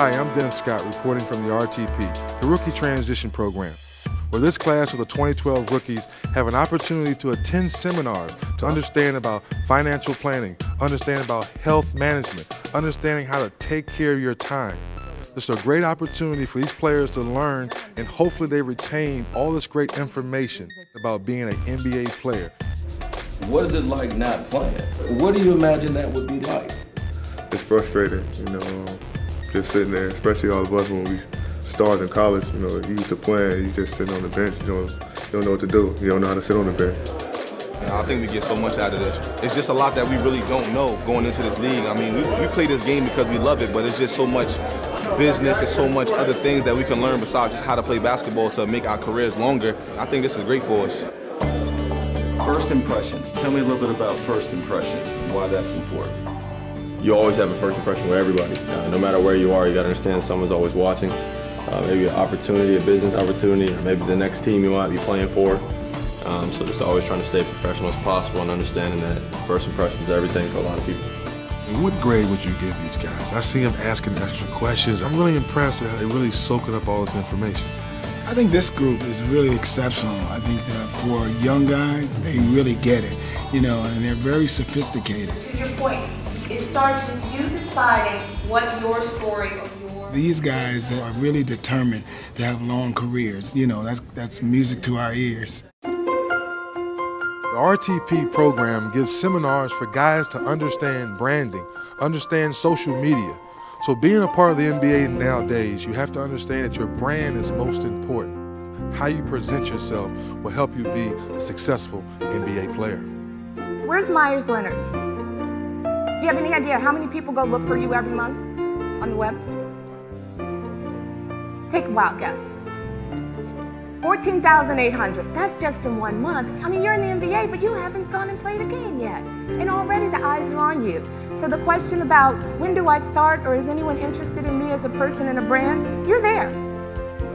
Hi, I'm Dennis Scott reporting from the RTP, the Rookie Transition Program, where this class of the 2012 rookies have an opportunity to attend seminars to understand about financial planning, understand about health management, understanding how to take care of your time. This is a great opportunity for these players to learn and hopefully they retain all this great information about being an NBA player. What is it like not playing? What do you imagine that would be like? It's frustrating, you know, just sitting there, especially all of us when we started in college, you know, you used to playing, you just sitting on the bench, you don't, you don't know what to do. You don't know how to sit on the bench. I think we get so much out of this. It's just a lot that we really don't know going into this league. I mean, we, we play this game because we love it, but it's just so much business and so much other things that we can learn besides how to play basketball to make our careers longer. I think this is great for us. First impressions. Tell me a little bit about first impressions and why that's important. You always have a first impression with everybody. Uh, no matter where you are, you got to understand someone's always watching. Uh, maybe an opportunity, a business opportunity, or maybe the next team you might be playing for. Um, so just always trying to stay professional as possible and understanding that first impression is everything to a lot of people. What grade would you give these guys? I see them asking extra questions. I'm really impressed with how they're really soaking up all this information. I think this group is really exceptional. I think that for young guys, they really get it, you know, and they're very sophisticated. To your point, it starts with you deciding what your story of your These guys are really determined to have long careers. You know, that's that's music to our ears. The RTP program gives seminars for guys to understand branding, understand social media. So being a part of the NBA nowadays, you have to understand that your brand is most important. How you present yourself will help you be a successful NBA player. Where's Meyers Leonard? Do you have any idea how many people go look for you every month on the web? Take a wild guess. 14,800. That's just in one month. I mean, you're in the NBA, but you haven't gone and played a game yet. And already the eyes are on you. So the question about when do I start or is anyone interested in me as a person and a brand, you're there.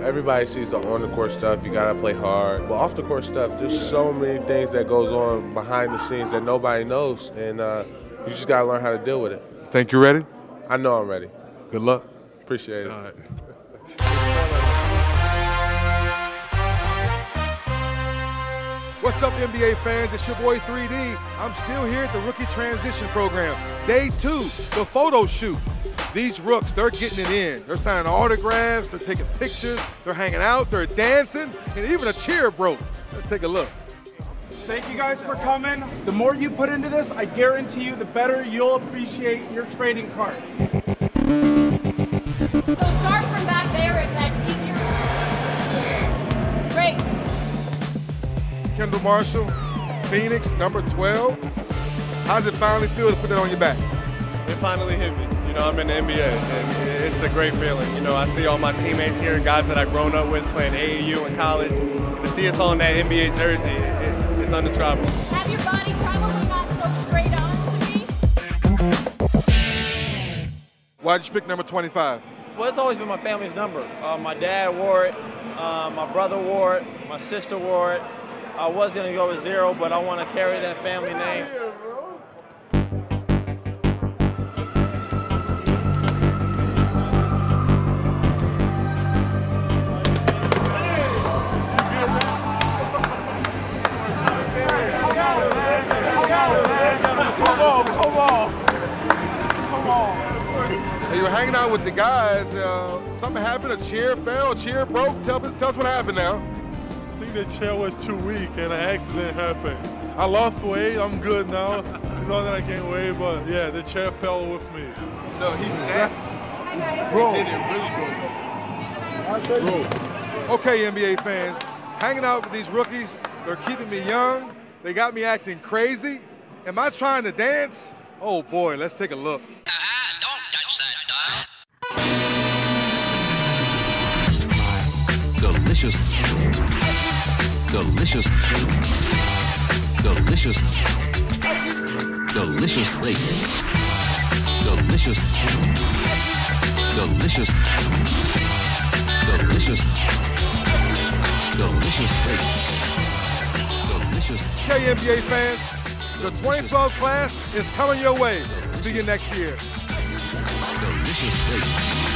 Everybody sees the on the court stuff. You gotta play hard. But off the court stuff, there's so many things that goes on behind the scenes that nobody knows, and uh, you just gotta learn how to deal with it. Think you're ready? I know I'm ready. Good luck. Appreciate it. All right. What's up, NBA fans? It's your boy 3D. I'm still here at the Rookie Transition Program. Day two, the photo shoot. These rooks, they're getting it in. They're signing autographs, they're taking pictures, they're hanging out, they're dancing, and even a cheer broke. Let's take a look. Thank you guys for coming. The more you put into this, I guarantee you the better you'll appreciate your trading cards. So start from back there if that's easier. Great. Kendall Marshall, Phoenix, number 12. How does it finally feel to put that on your back? It finally hit me. You know, I'm in the NBA, and it's a great feeling. You know, I see all my teammates here, guys that I've grown up with playing AAU in college. To see us all in that NBA jersey, it, it, it's undescribable. Have your body probably not so straight on to me. Why'd you pick number 25? Well, it's always been my family's number. Uh, my dad wore it, uh, my brother wore it, my sister wore it. I was going to go with zero, but I want to carry that family name. Were hanging out with the guys. Uh, something happened, a chair fell, a chair broke. Tell, tell us what happened now. I think the chair was too weak and an accident happened. I lost weight, I'm good now. You know that I gained weight, but yeah, the chair fell with me. No, he says. Bro. He did it really good. Okay, NBA fans, hanging out with these rookies, they're keeping me young. They got me acting crazy. Am I trying to dance? Oh boy, let's take a look. Delicious. Delicious. Delicious. Delicious steak. Delicious. Delicious. Delicious. Delicious steak. Delicious. Okay, NBA fans, the 2012 class is coming your way. See you next year. Delicious.